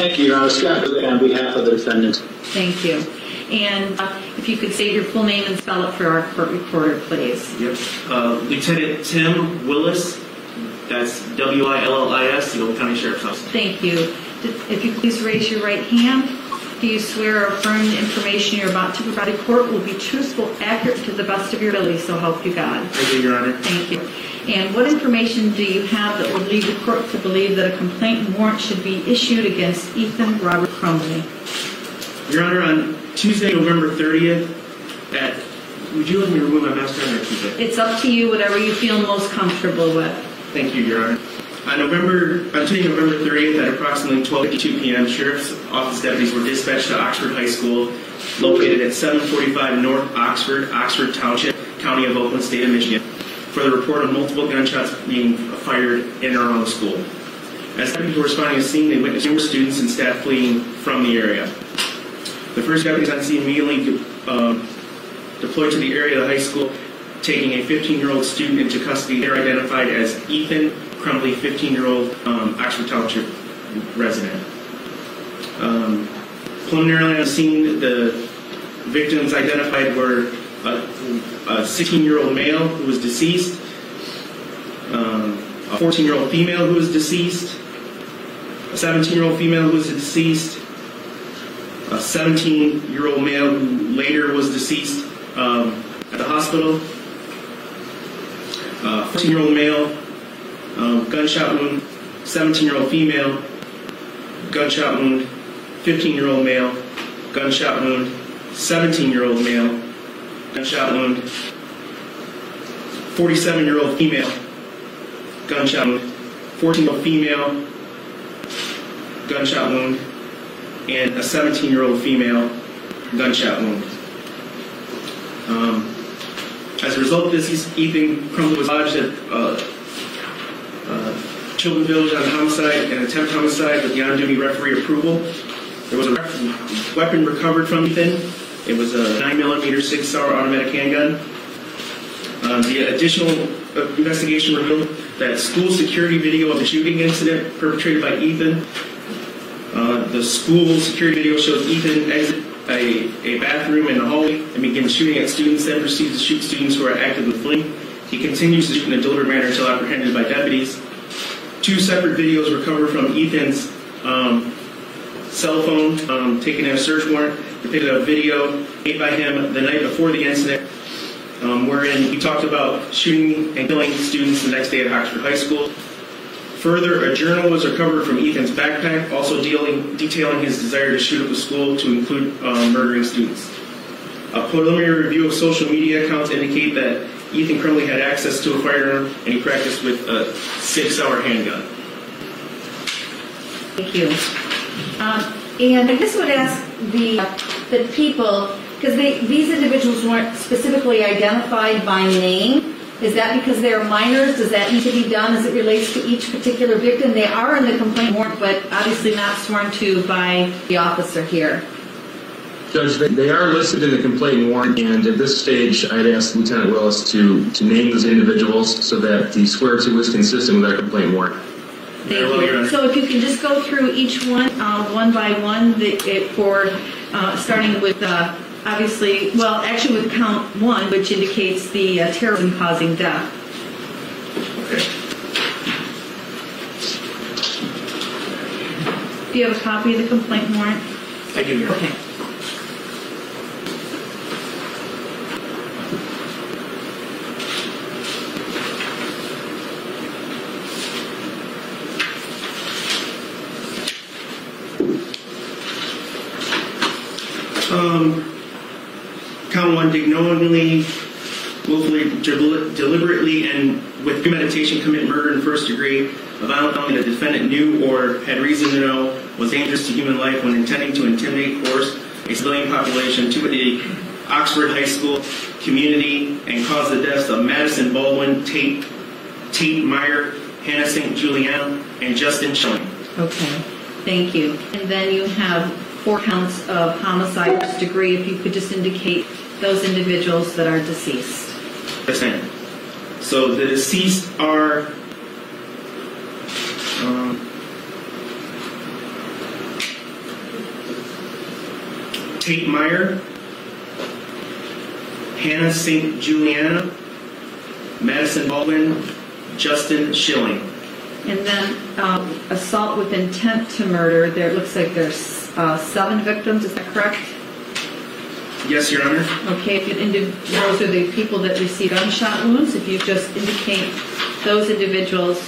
Thank you, Your Honor. Scott Dugan on behalf of the defendant. Thank you. And uh, if you could say your full name and spell it for our court reporter, please. Yep. Uh, Lieutenant Tim Willis, that's W-I-L-L-I-S, the Oakland County Sheriff's Office. Thank you. If you please raise your right hand. Do you swear or affirm the information you're about to provide the court will be truthful, accurate to the best of your ability, so help you God? I do, Your Honor. Thank you. And what information do you have that would lead the court to believe that a complaint warrant should be issued against Ethan Robert Crumbley? Your Honor, on Tuesday, November 30th, at, would you let me remove my mask on or keep it? It's up to you, whatever you feel most comfortable with. Thank you, Your Honor. On November, on Tuesday, November 30th, at approximately 12:52 p.m., Sheriff's Office deputies were dispatched to Oxford High School, located at 745 North Oxford, Oxford Township, County of Oakland, State of Michigan, for the report of multiple gunshots being fired in or around the school. As deputies were responding to the scene, they witnessed numerous students and staff fleeing from the area. The first deputies on scene immediately um, deployed to the area of the high school, taking a 15-year-old student into custody. They're identified as Ethan Crumbley, 15-year-old um, Oxford Township resident. Um, preliminarily on the scene, the victims identified were a 16-year-old male who was deceased, um, a 14-year-old female who was deceased, a 17-year-old female who was deceased, a 17-year-old male who later was deceased um, at the hospital, a 14-year-old male, um, gunshot wound, 17-year-old female, gunshot wound, 15-year-old male, gunshot wound, 17-year-old male, gunshot wound, 47-year-old female, gunshot wound, 14-year-old female, gunshot wound, and a 17-year-old female, gunshot wound. Um, as a result of this, Ethan Crumbley was lodged at uh, uh, Children Village on homicide and attempt homicide with the on-duty referee approval. There was a weapon recovered from Ethan. It was a 9mm SIG Sauer automatic handgun. Um, the additional uh, investigation revealed that school security video of the shooting incident perpetrated by Ethan. Uh, the school security video shows Ethan exit a, a bathroom in the hallway and begins shooting at students, then proceeds to shoot students who are actively fleeing. He continues to shoot in a deliberate manner until apprehended by deputies. Two separate videos recovered from Ethan's um, cell phone um, taken in a search warrant depicted a video made by him the night before the incident um, wherein he talked about shooting and killing students the next day at Oxford High School. Further, a journal was recovered from Ethan's backpack, also dealing, detailing his desire to shoot up the school to include um, murdering students. A preliminary review of social media accounts indicate that Ethan Crumbley had access to a firearm and he practiced with a SIG Sauer handgun. Thank you. Um, and I would ask the, the people, because these individuals weren't specifically identified by name. Is that because they're minors? Does that need to be done as it relates to each particular victim? They are in the complaint warrant, but obviously not sworn to by the officer here. Judge, they are listed in the complaint warrant, and at this stage, I'd ask Lieutenant Willis to, to name those individuals so that the swear to is consistent with our complaint warrant. Thank you. So if you can just go through each one, uh, one by one, the, it, for uh, starting with uh, obviously, well, actually with count one, which indicates the uh, terrorism causing death. Do you have a copy of the complaint warrant? I do, Okay. Um, count one, knowingly, willfully, del- deliberately, and with premeditation commit murder in first degree, a violent felony the defendant knew or had reason to know was dangerous to human life when intending to intimidate, coerce a civilian population to the Oxford High School community and cause the deaths of Madisyn Baldwin, Tate, Tate Myre, Hana St. Juliana, and Justin Schoen. Okay, thank you. And then you have four counts of homicide first degree, if you could just indicate those individuals that are deceased. Yes, ma'am. So the deceased are um, Tate Myre, Hana St. Juliana, Madisyn Baldwin, Justin Shilling. And then um, assault with intent to murder, there, it looks like there's uh, seven victims, is that correct? Yes, Your Honor. Okay, if you indi- those are the people that received gunshot wounds, if you just indicate those individuals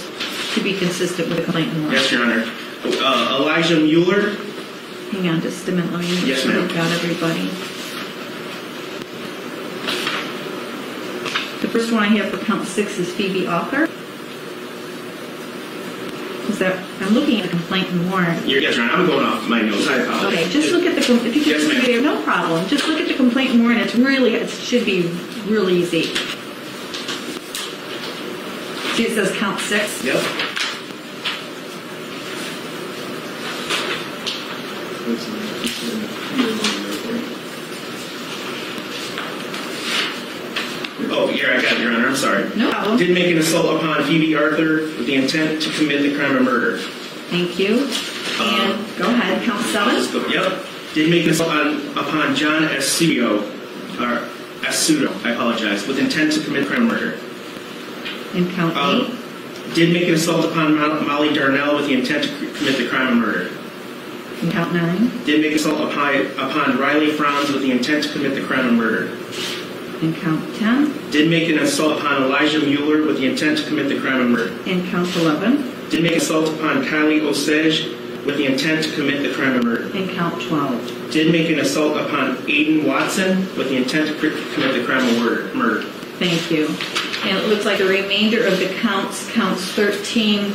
to be consistent with the complaint and. Yes, Your Honor. Uh, Elijah Mueller, Hang on just a minute, let me Yes, ma'am. got everybody. The first one I have for count six is Phoebe Arthur. Is that, I'm looking at the complaint and warrant. You're- yes, Your Honor. I'm going off my notes. I apologize. Okay, just look at the, com- if you could Yes, ma'am. look no problem, just look at the complaint and warrant, it's really, it should be real easy. See, it says count six? Yep. Here, on, Your Honor. I'm sorry. No problem. Did make an assault upon Phoebe Arthur with the intent to commit the crime of murder. Thank you. And, go ahead, count seven? Yep. Did make an assault on, upon John Asciutto, or Asciutto, I apologize, with intent to commit crime of murder. And count eight? Um, did make an assault upon Molly Darnell with the intent to commit the crime of murder. And count nine? Did make an assault upon, upon Riley Franz with the intent to commit the crime of murder. And count 10? Did make an assault upon Elijah Mueller with the intent to commit the crime of murder. And count 11? Did make assault upon Kylie Ossege with the intent to commit the crime of murder. And count 12? Did make an assault upon Aiden Watson with the intent to commit the crime of murder. murder. Thank you. And it looks like the remainder of the counts, counts 13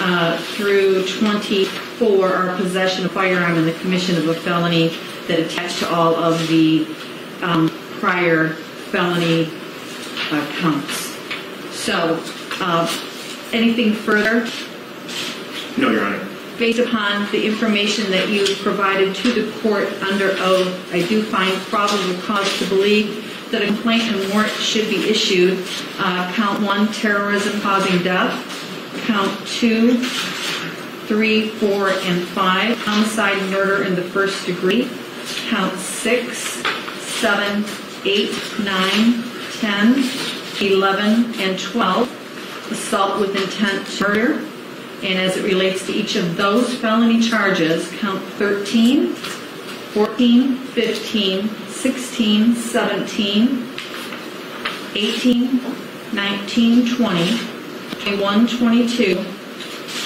uh, through 24 are possession of firearm and the commission of a felony that attach to all of the um, prior felony uh, counts. So, uh, anything further? No, Your Honor. Based upon the information that you provided to the court under oath, I do find probable cause to believe that a complaint and warrant should be issued. Uh, Count one, terrorism causing death. Count two, three, four, and five, homicide murder in the first degree. Count six, seven, eight, nine, 10, 11, and 12, assault with intent to murder. And as it relates to each of those felony charges, count 13, 14, 15, 16, 17, 18, 19, 20, 21, 22,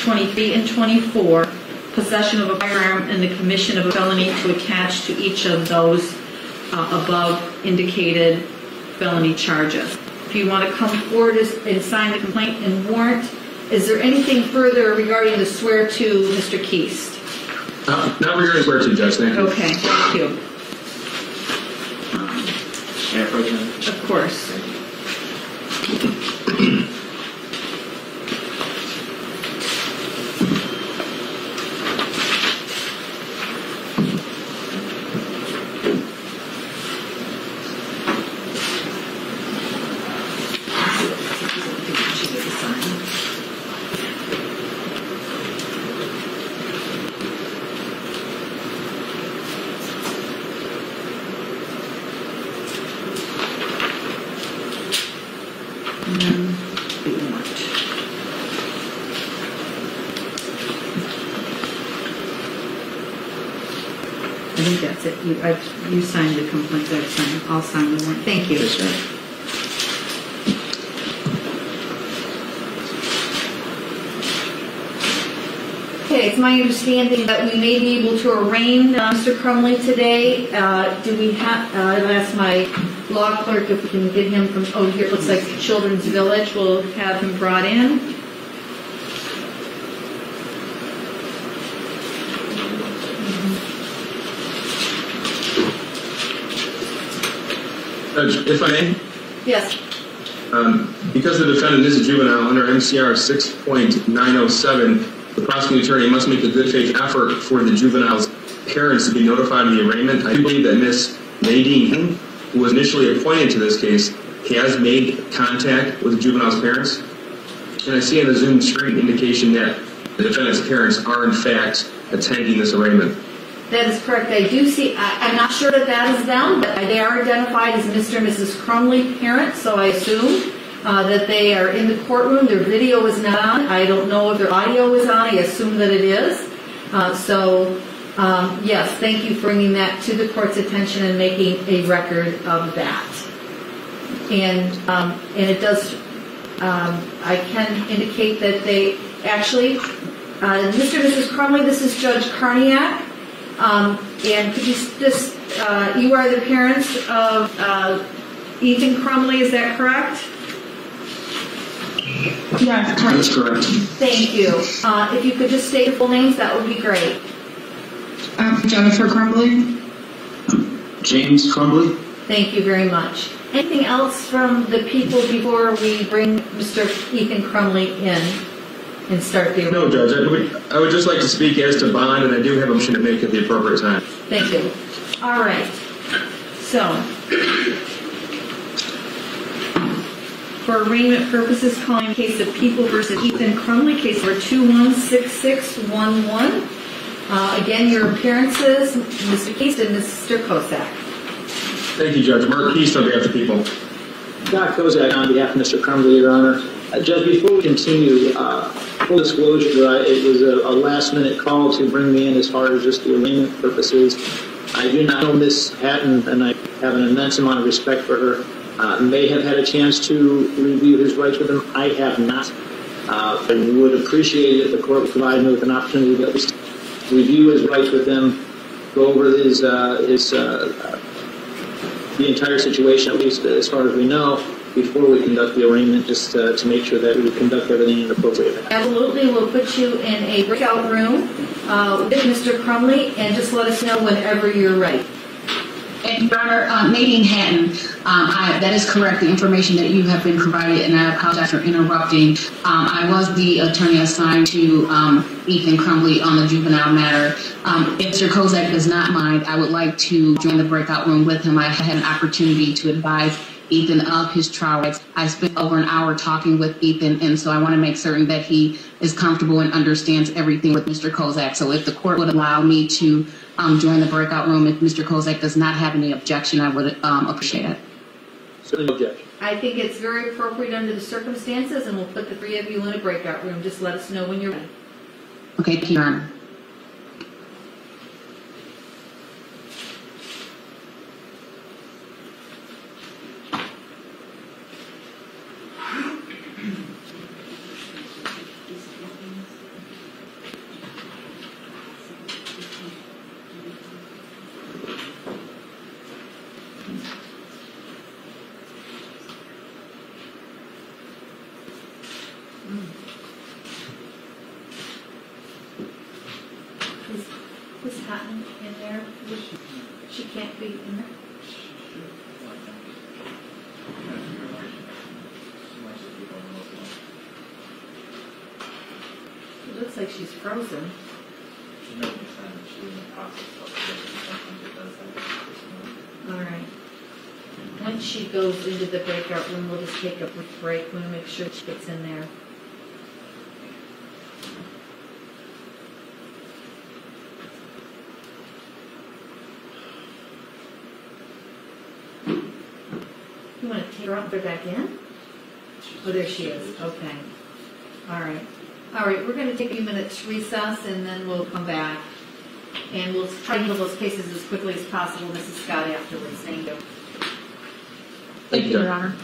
23, and 24, possession of a firearm and the commission of a felony to attach to each of those uh, above indicated felony charges. If you want to come forward and sign the complaint and warrant, is there anything further regarding the swear to Mr. Keast? Uh, Not regarding where to, Judge, thank you. Okay, thank you. May I approach? Of course. You, I've, you signed the complaint, I've signed, I'll sign the warrant. Thank you. Okay, it's my understanding that we may be able to arraign uh, Mr. Crumbley today. Uh, Do we have, uh, I'll ask my law clerk if we can get him from, oh, here, it looks like Children's Village. We'll have him brought in. Judge, if I may, Yes. um, because the defendant is a juvenile under MCR 6.907, the prosecuting attorney must make a good faith effort for the juvenile's parents to be notified of the arraignment. I do believe that Miss Nadine, who was initially appointed to this case, has made contact with the juvenile's parents. And I see on the Zoom screen indication that the defendant's parents are in fact attending this arraignment. That is correct. I do see, I, I'm not sure that that is them, but they are identified as Mr. and Mrs. Crumbley parents, so I assume uh, that they are in the courtroom. Their video is not on. I don't know if their audio is on. I assume that it is. Uh, so, um, yes, thank you for bringing that to the court's attention and making a record of that. And, um, and it does, um, I can indicate that they, actually, uh, Mr. and Mrs. Crumbley, this is Judge Carniak. Um, and could you just, uh, you are the parents of, uh, Ethan Crumbley, is that correct? Yes. That's correct. Thank you. Uh, if you could just state your full names, that would be great. Um, Jennifer Crumbley. James Crumbley? Thank you very much. Anything else from the people before we bring Mr. Ethan Crumbley in and start the? No, Judge, I would, I would just like to speak as to bond, and I do have a motion to make at the appropriate time. Thank you. All right. So, for arraignment purposes, calling case of People versus Ethan Crumbley, case number 216611. Uh, Again, your appearances, Mr. Keast and Mr. Kozak. Thank you, Judge. Mark Keast on behalf of the people. Scott Kozak on behalf of Mr. Crumbley, Your Honor. Uh, Judge, before we continue, uh, full disclosure, it was a last-minute call to bring me in as far as just the arraignment purposes. I do not know Miss Hatton, and I have an immense amount of respect for her. Uh, May have had a chance to review his rights with him. I have not. Uh, I would appreciate it if the court would provide me with an opportunity to at least review his rights with him, go over his, uh, his uh, the entire situation, at least as far as we know, before we conduct the arraignment, just uh, to make sure that we conduct everything in an appropriate manner. Absolutely, we'll put you in a breakout room uh, with Mr. Crumbley, and just let us know whenever you're ready. And Your Honor, uh, Nadine Hatton, um, I, that is correct, the information that you have been provided, and I apologize for interrupting. Um, I was the attorney assigned to um, Ethan Crumbley on the juvenile matter. Um, if Mr. Kozak does not mind, I would like to join the breakout room with him. I had an opportunity to advise Ethan of his trial rights. I spent over an hour talking with Ethan, and so I want to make certain that he is comfortable and understands everything with Mr. Kozak. So if the court would allow me to um, join the breakout room, if Mr. Kozak does not have any objection, I would um, appreciate it. Certainly no objection. I think it's very appropriate under the circumstances, and we'll put the three of you in a breakout room. Just let us know when you're ready. Okay, thank you, Your Honor. Is this Hatton in there? She can't be in there? It looks like she's frozen. All right. Once she goes into the breakout room, we'll just take a brief break. We'll make sure she gets in there. You want to take her up there back in? Oh, there she is. Okay. All right. All right, we're going to take a few minutes recess and then we'll come back. And we'll try to handle those cases as quickly as possible, Mrs. Scott, afterwards. Thank you. Thank you, Your Honor.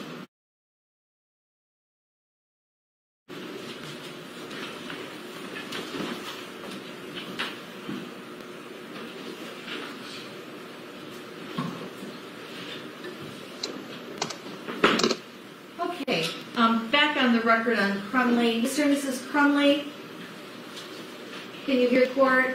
Okay, um, back on the record on Crumbley. Mr. and Mrs. Crumbley, can you hear court?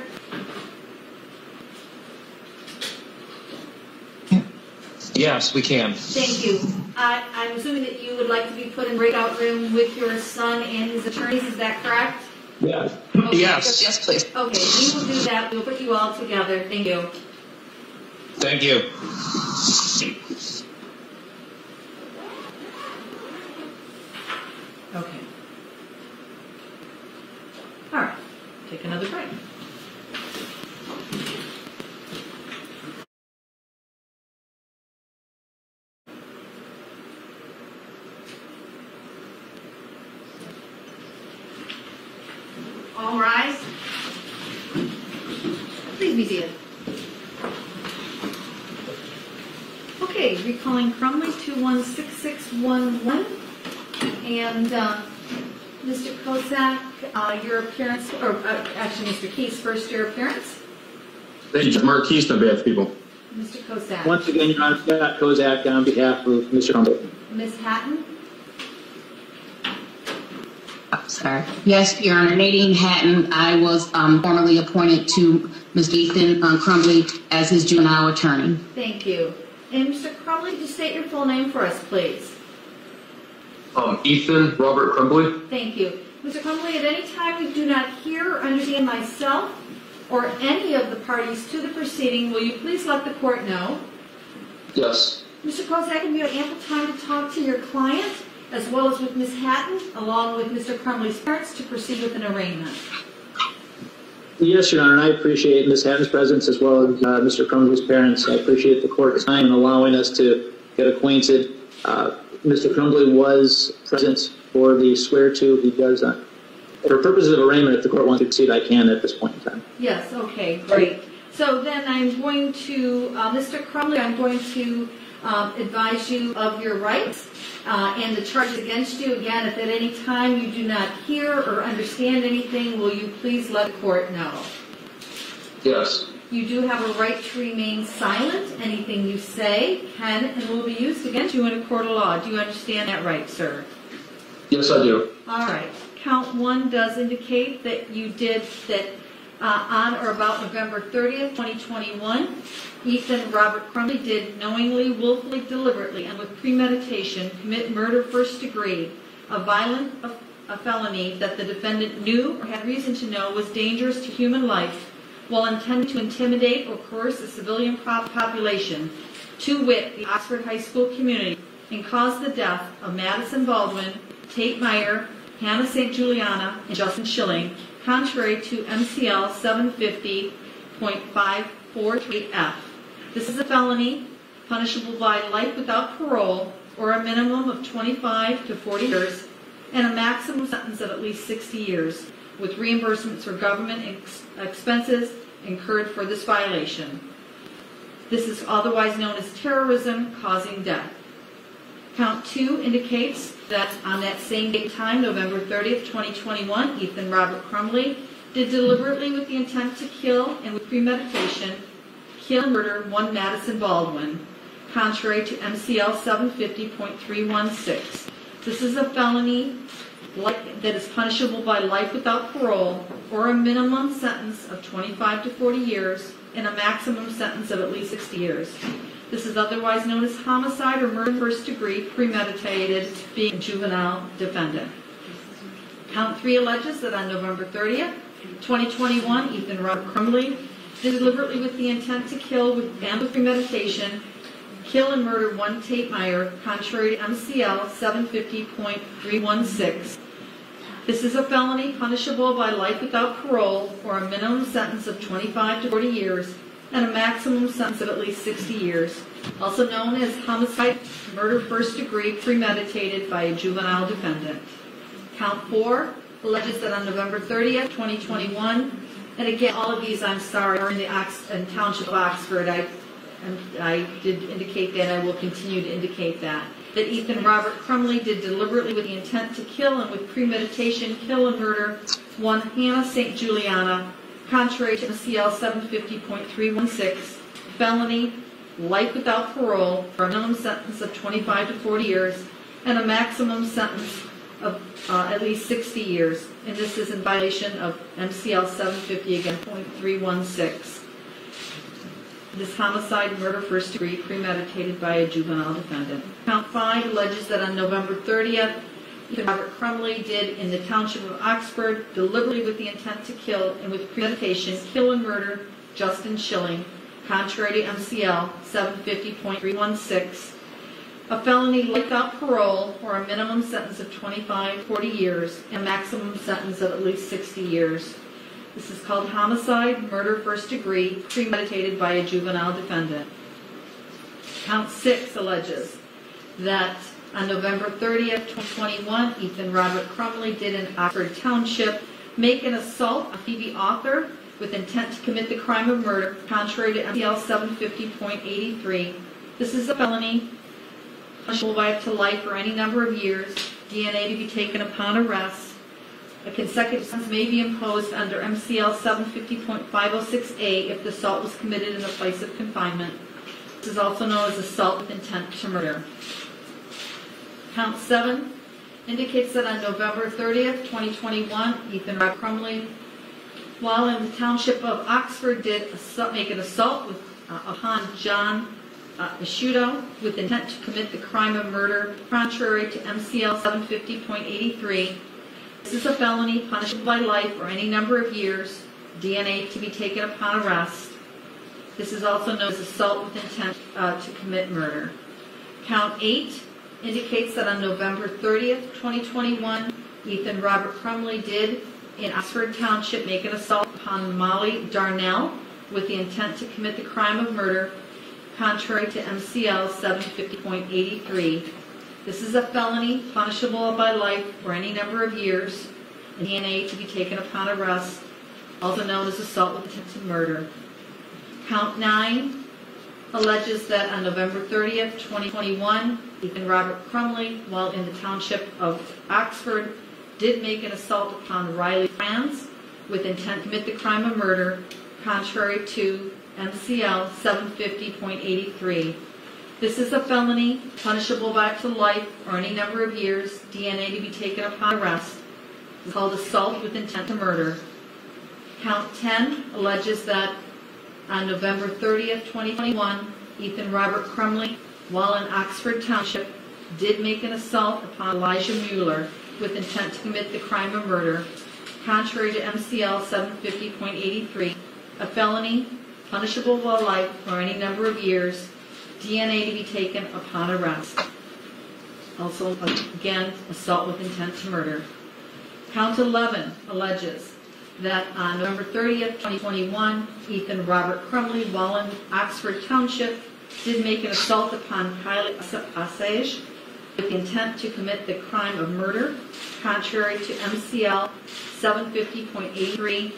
Yes, we can. Thank you. I, I'm assuming that you would like to be put in breakout room with your son and his attorneys, is that correct? Yes. Okay. Yes. Yes, please. Okay, we will do that. We'll put you all together. Thank you. Thank you. Okay. All right, take another break. All rise. Please be seated. Okay, recalling Crumbley 216611. And uh, Mr. Kozak, uh, your appearance, or uh, actually Mr. Keast, first your appearance. Thank you, Mark Keast on behalf of people. Mr. Kozak. Once again, Your Honor, Scott Kozak on behalf of Mr. Crumbley. Ms. Hatton. Oh, Sorry. Yes, Your Honor, Nadine Hatton, I was um, formally appointed to Mr. Ethan uh, Crumbley as his juvenile attorney. Thank you. And Mr. Crumbley, just state your full name for us, please. Um, Ethan Robert Crumbley. Thank you. Mr. Crumbley, at any time you do not hear or understand myself or any of the parties to the proceeding, will you please let the court know? Yes. Mr. Kozak, have you had ample time to talk to your client, as well as with Ms. Hatton, along with Mr. Crumbley's parents, to proceed with an arraignment? Yes, Your Honor, and I appreciate Ms. Hatton's presence as well as uh, Mr. Crumbley's parents. I appreciate the court's time in allowing us to get acquainted. Uh, Mr. Crumbley was present for the swear-to. He does, uh, for purposes of arraignment, if the court wants to proceed, I can at this point in time. Yes, okay, great. So then I'm going to, uh, Mr. Crumbley, I'm going to um, advise you of your rights uh, and the charges against you. Again, if at any time you do not hear or understand anything, will you please let the court know? Yes. You do have a right to remain silent. Anything you say can and will be used against you in a court of law. Do you understand that right, sir? Yes, I do. All right. Count one does indicate that you did that uh, on or about November 30th, 2021, Ethan Robert Crumbley did knowingly, willfully, deliberately, and with premeditation commit murder first degree, a violent a felony that the defendant knew or had reason to know was dangerous to human life while intending to intimidate or coerce the civilian population, to wit, the Oxford High School community, and cause the death of Madisyn Baldwin, Tate Myre, Hana St. Juliana, and Justin Shilling, contrary to MCL 750.543F. This is a felony punishable by life without parole or a minimum of 25 to 40 years and a maximum sentence of at least 60 years with reimbursements for government ex- expenses incurred for this violation. This is otherwise known as terrorism causing death. Count two indicates that on that same date time, November 30th, 2021, Ethan Robert Crumbley did deliberately with the intent to kill and with premeditation kill and murder one Madisyn Baldwin, contrary to MCL 750.316. This is a felony like, that is punishable by life without parole or a minimum sentence of 25 to 40 years and a maximum sentence of at least 60 years. This is otherwise known as homicide or murder first degree premeditated, being a juvenile defendant. Count three alleges that on November 30th, 2021, Ethan Robert Crumbley deliberately with the intent to kill with, and with premeditation kill and murder one Tate Myre, contrary to MCL 750.316. This is a felony punishable by life without parole or a minimum sentence of 25 to 40 years and a maximum sentence of at least 60 years, also known as homicide, murder first degree, premeditated by a juvenile defendant. Count four alleges that on November 30th, 2021, and again, all of these, I'm sorry, are in the Ox- in Township of Oxford. I, I did indicate that, I will continue to indicate that. That Ethan Robert Crumbley did deliberately with the intent to kill and with premeditation kill and murder one Hana St. Juliana, contrary to MCL 750.316, felony, life without parole, for a minimum sentence of 25 to 40 years, and a maximum sentence of uh, at least 60 years. And this is in violation of MCL 750, again, .316. This homicide, murder first degree, premeditated by a juvenile defendant. Count five alleges that on November 30th, Robert Crumbley did in the township of Oxford, deliberately with the intent to kill and with premeditation, kill and murder Justin Shilling, contrary to MCL 750.316, a felony without parole or a minimum sentence of 25, 40 years, and a maximum sentence of at least 60 years. This is called homicide, murder first degree, premeditated by a juvenile defendant. Count six alleges that on November 30th, 2021, Ethan Robert Crumbley did in Oxford Township make an assault on Phoebe Arthur with intent to commit the crime of murder contrary to MCL 750.83. This is a felony, punishable by up to life or any number of years, DNA to be taken upon arrest. A consecutive sentence may be imposed under MCL 750.506A if the assault was committed in a place of confinement. This is also known as assault with intent to murder. Count seven indicates that on November 30th, 2021, Ethan Rob Crumbley, while in the township of Oxford, did assault- make an assault with, uh, upon John uh, with intent to commit the crime of murder contrary to MCL 750.83. This is a felony punishable by life or any number of years, DNA to be taken upon arrest. This is also known as assault with intent uh, to commit murder. Count eight indicates that on November 30th, 2021, Ethan Robert Crumbley did in Oxford Township make an assault upon Molly Darnell with the intent to commit the crime of murder contrary to MCL 750.83. This is a felony punishable by life for any number of years, and DNA to be taken upon arrest, also known as assault with to murder. Count nine alleges that on November 30th, 2021, Ethan Robert Crumbley, while in the township of Oxford, did make an assault upon Riley Franz with intent to commit the crime of murder contrary to MCL 750.83. This is a felony punishable by up to life or any number of years, DNA to be taken upon arrest. It's called assault with intent to murder. Count 10 alleges that on November 30th, 2021, Ethan Robert Crumbley, while in Oxford Township, did make an assault upon Elijah Mueller with intent to commit the crime of murder, contrary to MCL 750.83, a felony punishable by life or any number of years, DNA to be taken upon arrest. Also, again, assault with intent to murder. Count 11 alleges that on November 30th, 2021, Ethan Robert Crumbley, while in Oxford Township, did make an assault upon Kylie Ossege with intent to commit the crime of murder, contrary to MCL 750.83.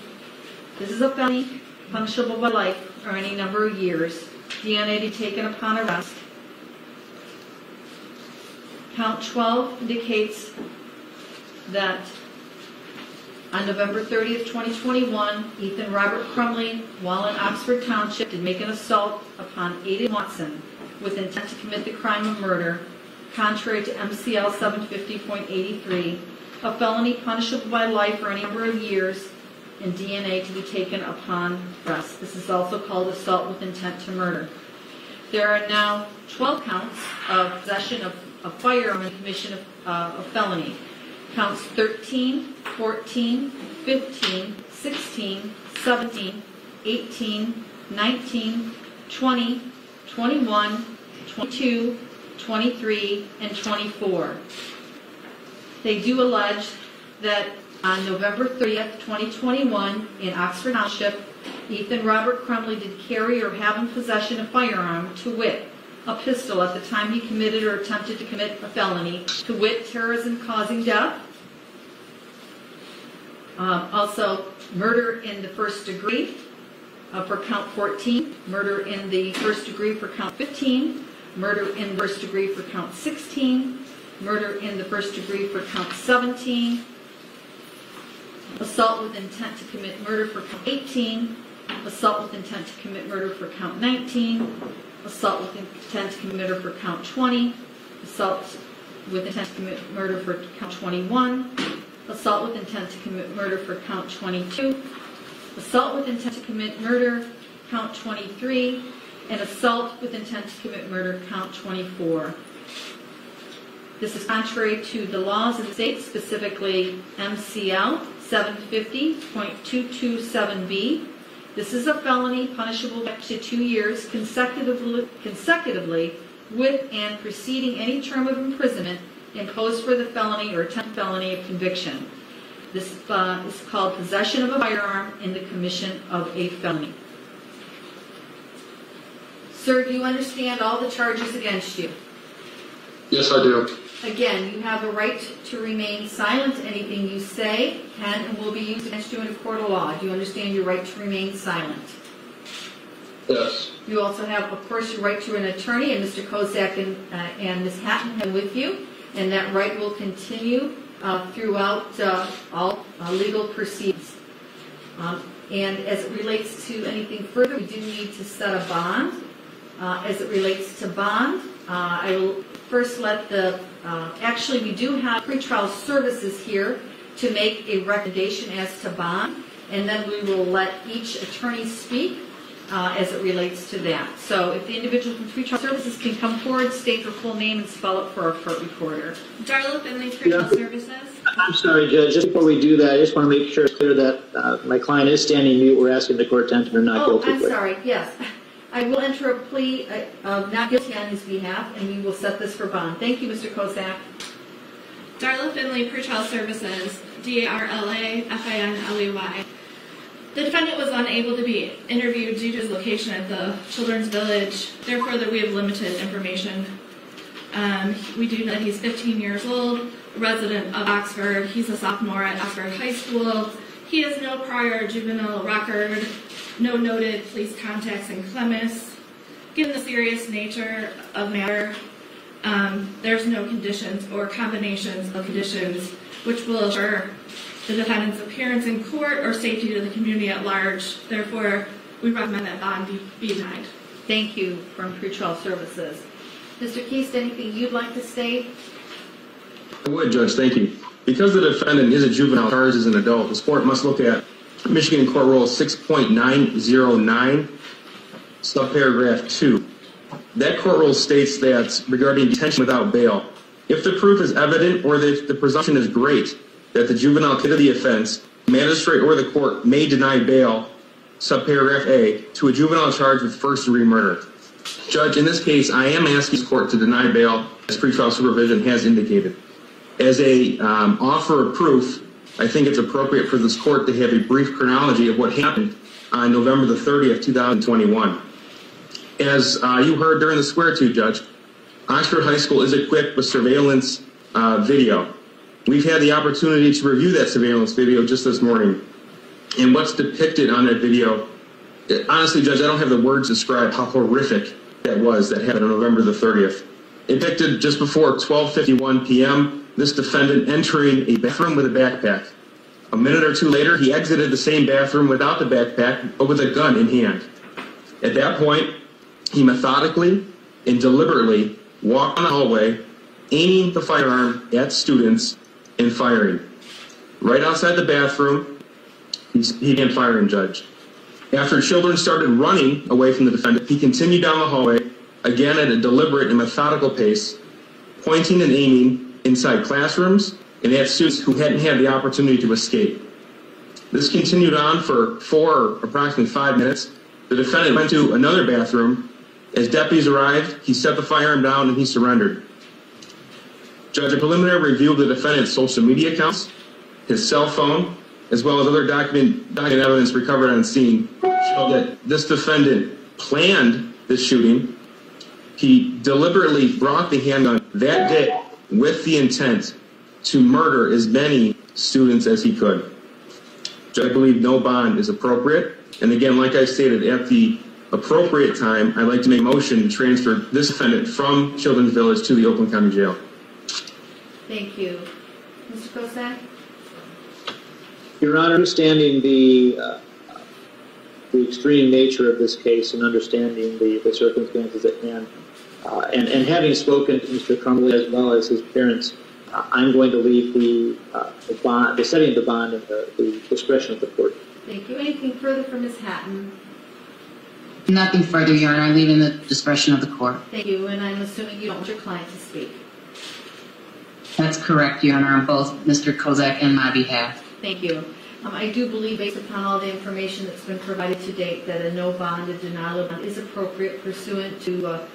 This is a felony punishable by life or any number of years. DNA be taken upon arrest. Count 12 indicates that on November 30th, 2021, Ethan Robert Crumbley, while in Oxford Township, did make an assault upon Aiden Watson with intent to commit the crime of murder, contrary to MCL 750.83, a felony punishable by life for any number of years, and DNA to be taken upon arrest. This is also called assault with intent to murder. There are now 12 counts of possession of a firearm and commission of, uh, of felony. Counts 13, 14, 15, 16, 17, 18, 19, 20, 21, 22, 23, and 24. They do allege that on November 30th, 2021, in Oxford Township, Ethan Robert Crumbley did carry or have in possession a firearm, to wit, a pistol at the time he committed or attempted to commit a felony, to wit, terrorism causing death. Um, also, murder in the first degree uh, for count 14, murder in the first degree for count 15, murder in the first degree for count 16, murder in the first degree for count 17, assault with intent to commit murder for count 18, assault with intent to commit murder for count 19, assault with intent to commit murder for count 20, assault with intent to commit murder for count 21, assault with intent to commit murder for count 22, assault with intent to commit murder, count 23, and assault with intent to commit murder, count 24. This is contrary to the laws of the state, specifically MCL 750.227B. This is a felony punishable up to two years consecutively, consecutively with and preceding any term of imprisonment imposed for the felony or attempt felony of conviction. This uh, is called possession of a firearm in the commission of a felony. Sir, do you understand all the charges against you? Yes, I do. Again, you have a right to remain silent. Anything you say can and will be used against you in a court of law. Do you understand your right to remain silent? Yes. You also have, of course, your right to an attorney, and Mr. Kozak and, uh, and Ms. Hatton have with you, and that right will continue uh, throughout uh, all uh, legal proceedings. Um, And as it relates to anything further, we do need to set a bond. Uh, As it relates to bond, uh, I will first let the, uh, actually, we do have pretrial services here to make a recommendation as to bond, and then we will let each attorney speak uh, as it relates to that. So if the individual from pretrial services can come forward, state their full name and spell it for our court recorder. Darla Finley, Criminal Services. I'm sorry, Judge, just before we do that, I just want to make sure it's clear that uh, my client is standing mute. We're asking the court to enter not Oh, guilty I'm sorry, yes. I will enter a plea uh, of not guilty on his behalf, and we will set this for bond. Thank you, Mr. Kozak. Darla Finley, Pretrial Services, D-A-R-L-A-F-I-N-L-E-Y. The defendant was unable to be interviewed due to his location at the Children's Village, therefore that we have limited information. Um, we do know that he's 15 years old, resident of Oxford. He's a sophomore at Oxford High School. He has no prior juvenile record, no noted police contacts in CLEMIS. Given the serious nature of matter, um, there's no conditions or combinations of conditions which will assure the defendant's appearance in court or safety to the community at large. Therefore, we recommend that bond be, be denied. Thank you from pretrial services. Mr. Keast, anything you'd like to state? I would, Judge, thank you. Because the defendant is a juvenile charged as an adult, this court must look at Michigan Court Rule 6.909, subparagraph 2. That court rule states that regarding detention without bail, if the proof is evident or the presumption is great that the juvenile committed the offense, magistrate or the court may deny bail, subparagraph A, to a juvenile charged with first-degree murder. Judge, in this case, I am asking this court to deny bail, as pretrial supervision has indicated. As a um, offer of proof, I think it's appropriate for this court to have a brief chronology of what happened on November the 30th, 2021. As uh, you heard during the swear to, Judge, Oxford High School is equipped with surveillance uh, video. We've had the opportunity to review that surveillance video just this morning. And what's depicted on that video, honestly, Judge, I don't have the words to describe how horrific that was that happened on November the 30th. It Depicted just before 12:51 p.m., this defendant entering a bathroom with a backpack. A minute or two later, he exited the same bathroom without the backpack, but with a gun in hand. At that point, he methodically and deliberately walked down the hallway, aiming the firearm at students and firing. Right outside the bathroom, he he began firing, Judge. After children started running away from the defendant, he continued down the hallway, again at a deliberate and methodical pace, pointing and aiming inside classrooms and at students who hadn't had the opportunity to escape. This continued on for four approximately five minutes. The defendant went to another bathroom. As deputies arrived, he set the firearm down and he surrendered. Judge, a preliminary review of the defendant's social media accounts, his cell phone, as well as other document, document evidence recovered on scene showed that this defendant planned this shooting. He deliberately brought the handgun that day with the intent to murder as many students as he could. Judge, I believe no bond is appropriate. And again, like I stated, at the appropriate time, I'd like to make a motion to transfer this defendant from Children's Village to the Oakland County Jail. Thank you. Mr. Kozak? Your Honor, understanding the, uh, the extreme nature of this case and understanding the, the circumstances at hand, uh, and, and having spoken to Mr. Crumbley as well as his parents, uh, I'm going to leave the, uh, the bond, the setting of the bond in the, the discretion of the court. Thank you. Anything further from Ms. Hatton? Nothing further, Your Honor. I leave in the discretion of the court. Thank you, and I'm assuming you don't want your client to speak. That's correct, Your Honor, on both Mr. Kozak and my behalf. Thank you. Um, I do believe, based upon all the information that's been provided to date, that a no bond, a denial of bond is appropriate pursuant to uh,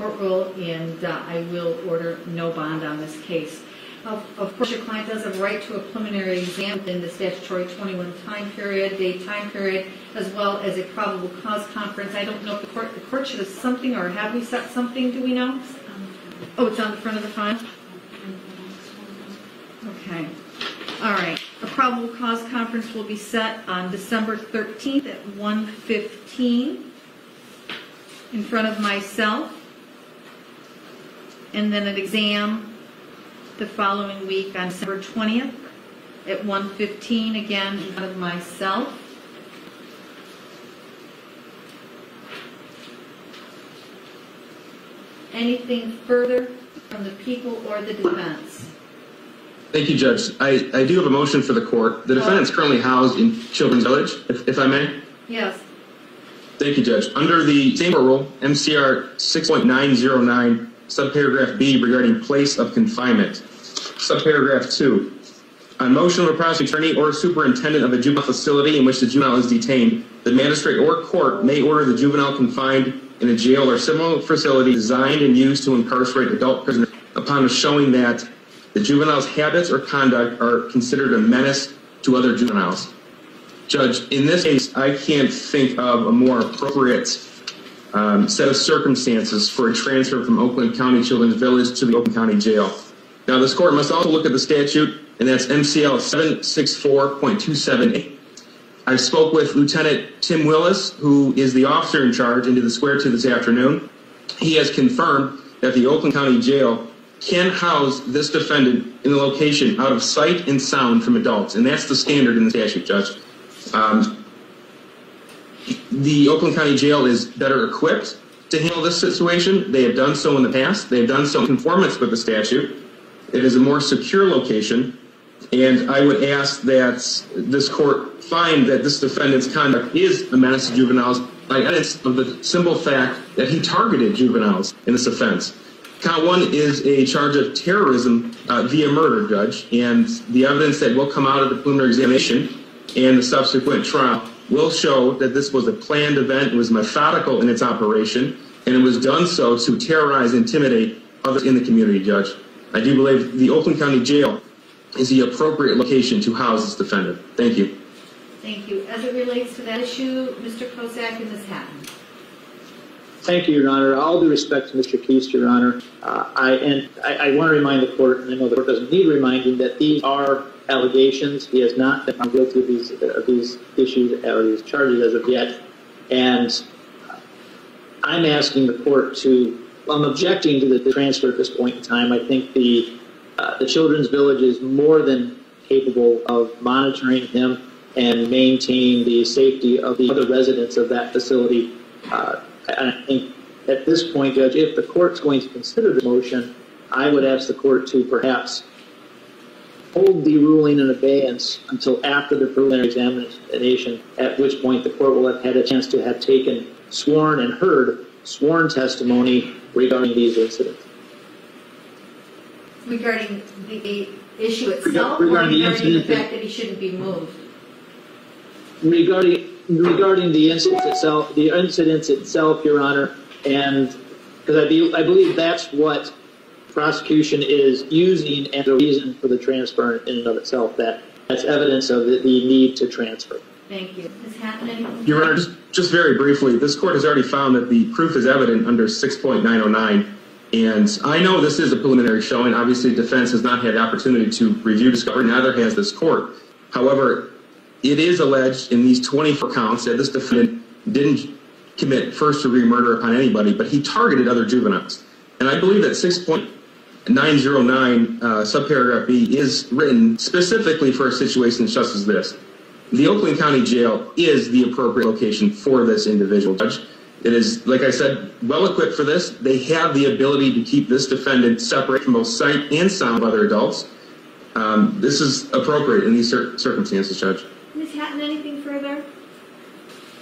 court rule, and uh, I will order no bond on this case. Of of course, your client does have a right to a preliminary exam within the statutory 21 time period, day time period, as well as a probable cause conference. I don't know if the court, the court should have something, or have we set something, do we know? Oh, it's on the front of the file? Okay. All right. A probable cause conference will be set on December 13th at 1:15 in front of myself. And then an exam the following week on December 20th at 1:15 again in front of myself. Anything further from the people or the defense? Thank you, Judge. I, I do have a motion for the court. The defendant is uh-huh. currently housed in Children's Village, if, if I may. Yes. Thank you, Judge. Under the same rule, MCR 6.909, subparagraph B regarding place of confinement. Subparagraph 2. On motion of a prosecuting attorney or superintendent of a juvenile facility in which the juvenile is detained, the magistrate or court may order the juvenile confined in a jail or similar facility designed and used to incarcerate adult prisoners upon a showing that the juvenile's habits or conduct are considered a menace to other juveniles. Judge, in this case, I can't think of a more appropriate um, set of circumstances for a transfer from Oakland County Children's Village to the Oakland County Jail. Now, this court must also look at the statute, and that's MCL 764.278. I spoke with Lieutenant Tim Willis, who is the officer in charge, into the square to this afternoon. He has confirmed that the Oakland County Jail can house this defendant in a location out of sight and sound from adults, and that's the standard in the statute, Judge. Um, the Oakland County Jail is better equipped to handle this situation. They have done so in the past. They have done so in conformance with the statute. It is a more secure location, and I would ask that this court find that this defendant's conduct is a menace to juveniles by evidence of the simple fact that he targeted juveniles in this offense. Count one is a charge of terrorism uh, via murder, Judge, and the evidence that will come out of the preliminary examination and the subsequent trial will show that this was a planned event, it was methodical in its operation, and it was done so to terrorize, intimidate others in the community, Judge. I do believe the Oakland County Jail is the appropriate location to house this defendant. Thank you. Thank you. As it relates to that issue, Mr. Kozak and Ms. Hatton. Thank you, Your Honor. All due respect to Mr. Keast, Your Honor, uh, I and I, I want to remind the court, and I know the court doesn't need reminding, that these are allegations. He has not been found guilty of these of these issues or these charges as of yet, and I'm asking the court to. I'm objecting to the, transfer at this point in time. I think the uh, the Children's Village is more than capable of monitoring him and maintaining the safety of the other residents of that facility. Uh, I think at this point, Judge, if the court's going to consider the motion, I would ask the court to perhaps hold the ruling in abeyance until after the preliminary examination, at which point the court will have had a chance to have taken sworn and heard sworn testimony regarding these incidents. Regarding the issue itself, Regarding or the regarding the fact that he shouldn't be moved? Regarding regarding the incident itself, the incidents itself, Your Honor, and because I, be, I believe that's what prosecution is using as a reason for the transfer in and of itself. That that's evidence of the, the need to transfer. Thank you. Ms. Hatton. Your Honor, just, just very briefly, this court has already found that the proof is evident under 6.909. And I know this is a preliminary showing. Obviously, defense has not had the opportunity to review discovery, neither has this court. However, it is alleged in these 24 counts that this defendant didn't commit first degree murder upon anybody, but he targeted other juveniles. And I believe that 6.909 uh, subparagraph B is written specifically for a situation such as this. The Oakland County Jail is the appropriate location for this individual judge. It is, like I said, well equipped for this. They have the ability to keep this defendant separate from both sight and sound of other adults. Um, this is appropriate in these cir- circumstances, Judge. Ms. Hatton, anything further?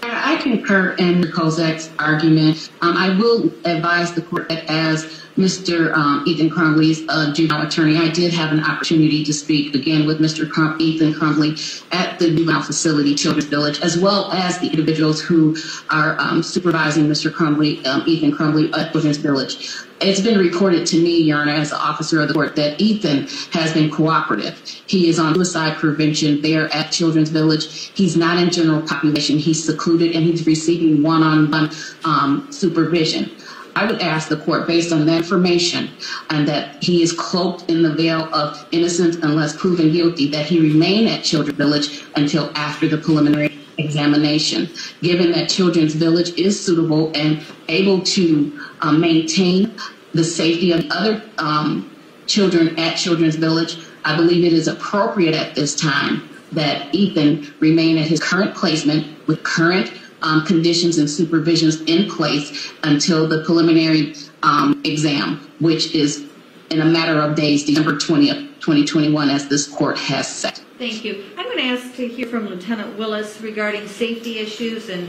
I concur in Kozak's argument. Um, I will advise the court that as Mr. Um, Ethan Crumbley's uh, juvenile attorney, I did have an opportunity to speak again with Mr. Ethan Crumbley at the juvenile facility, Children's Village, as well as the individuals who are um, supervising Mr. Crumbley, um, Ethan Crumbley at Children's Village. It's been reported to me, Your Honor, as the officer of the court, that Ethan has been cooperative. He is on suicide prevention there at Children's Village. He's not in general population. He's secluded and he's receiving one-on-one um, supervision. I would ask the court, based on that information, and that he is cloaked in the veil of innocence unless proven guilty, that he remain at Children's Village until after the preliminary examination. Given that Children's Village is suitable and able to um, maintain the safety of other um, children at Children's Village, I believe it is appropriate at this time that Ethan remain at his current placement with current um, conditions and supervisions in place until the preliminary um, exam, which is in a matter of days, December 20th, 2021, as this court has set. Thank you. I'm going to ask to hear from Lieutenant Willis regarding safety issues and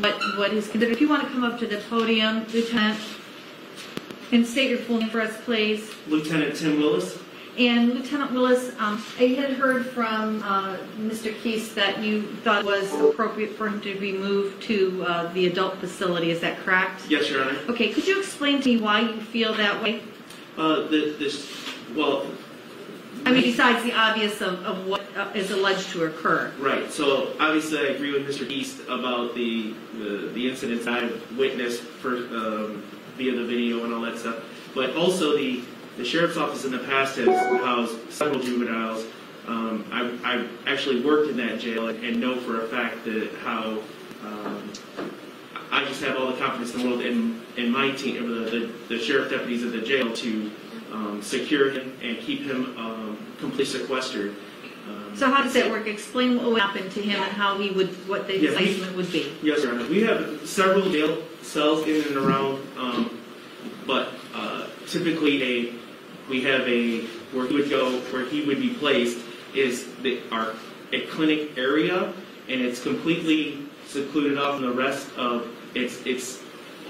what, what is considered. If you want to come up to the podium, Lieutenant, and state your full name for us, please. Lieutenant Tim Willis. And Lieutenant Willis, um, I had heard from uh, Mr. Keast that you thought it was appropriate for him to be moved to uh, the adult facility. Is that correct? Yes, Your Honor. Okay, could you explain to me why you feel that way? Uh, the, this, well, I mean, besides the obvious of, of what uh, is alleged to occur. Right. So obviously, I agree with Mr. Keast about the the, the incidents I've witnessed for, um, via the video and all that stuff. But also, the the sheriff's office in the past has housed several juveniles. Um, I, I've actually worked in that jail and, and know for a fact that how um, I just have all the confidence in the world in, in my team, or the, the, the sheriff deputies at the jail to um, secure him and keep him um, completely sequestered. Um, So how does that work? Explain what would happen to him and how he would, what the Yeah, we- placement would be. Yes, Your Honor. We have several jail cells in and around, um, but uh, typically a we have a where he would go, where he would be placed is the, our a clinic area, and it's completely secluded off from the rest of it's it's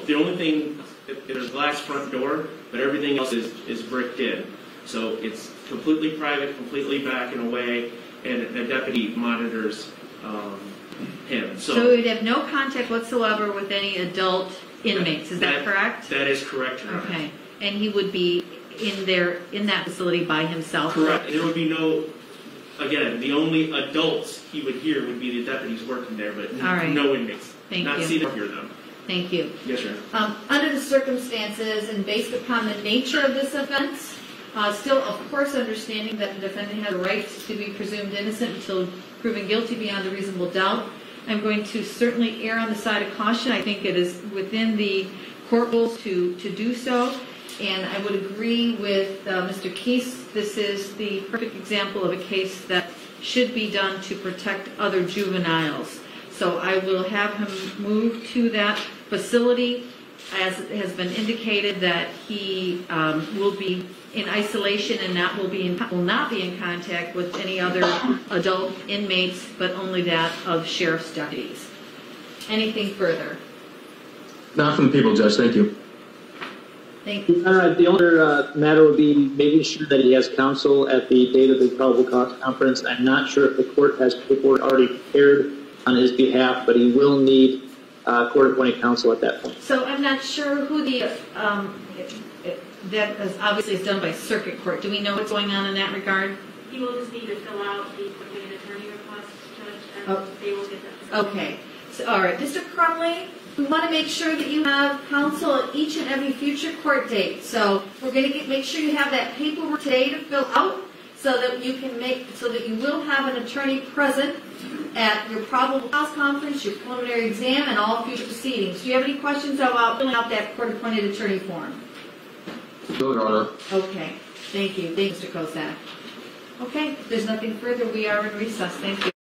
the only thing. There's a glass front door, but everything else is is bricked in. So it's completely private, completely back and away, and a deputy monitors um, him. So we'd have no contact whatsoever with any adult inmates, is that correct? That is correct, Your Okay, and he would be in there, in that facility by himself? Correct. There would be no, again, the only adults he would hear would be the deputies working there, but All right. no inmates. Thank Not you. see them, hear them. Thank you. Yes, sir. Um, Under the circumstances and based upon the nature of this offense, uh, still, of course, understanding that the defendant has a right to be presumed innocent until proven guilty beyond a reasonable doubt, I'm going to certainly err on the side of caution. I think it is within the court rules to, to do so. And I would agree with uh, Mr. Keast, this is the perfect example of a case that should be done to protect other juveniles. So I will have him move to that facility. As it has been indicated that he um, will be in isolation and not will be in, will not be in contact with any other adult inmates, but only that of sheriff's deputies. Anything further? Not from the people, Judge. Thank you. Thank you. Your Honor, the only uh, matter would be making sure that he has counsel at the date of the probable cause conference. I'm not sure if the court has paperwork already prepared on his behalf, but he will need uh, court-appointed counsel at that point. So I'm not sure who the, um, that is obviously is done by circuit court. Do we know what's going on in that regard? He will just need to fill out the appointed attorney request, Judge, Oh. and they will get that. Okay, so, all right, Mr. Crumbley, we want to make sure that you have counsel at each and every future court date. So we're going to get, make sure you have that paperwork today to fill out so that you can make, so that you will have an attorney present at your probable cause conference, your preliminary exam, and all future proceedings. Do you have any questions about filling out that court-appointed attorney form? No, Your Honor. Okay, thank you, thank you, Mr. Kozak. Okay, if there's nothing further, we are in recess, thank you.